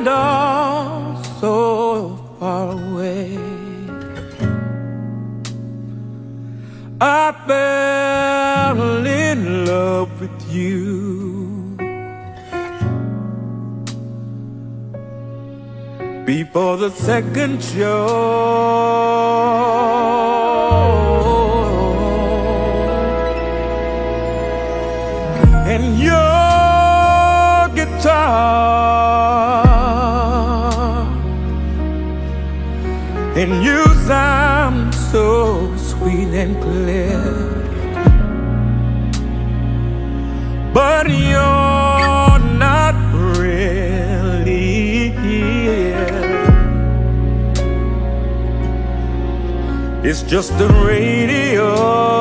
and all so far away. I fell in love with you before the second show. And your guitar Making you sound so sweet and clear. But you're not really here. It's just the radio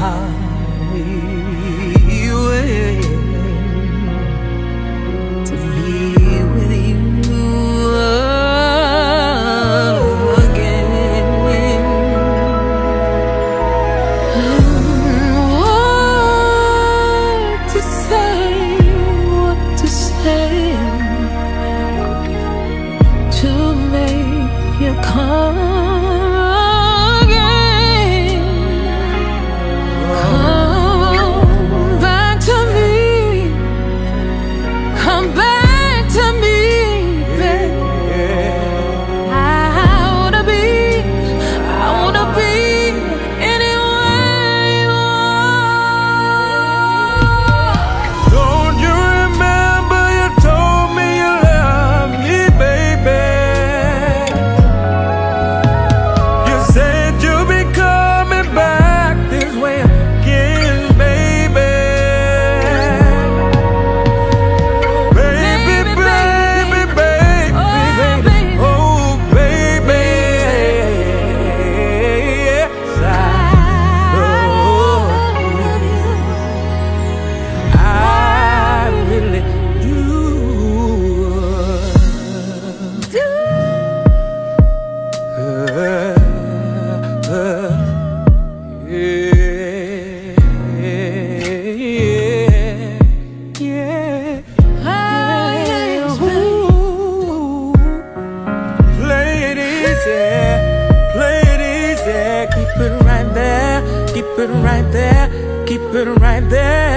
heart. it right there, keep it right there.